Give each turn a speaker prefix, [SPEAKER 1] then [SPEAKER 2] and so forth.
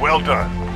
[SPEAKER 1] Well done.